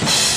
Bye.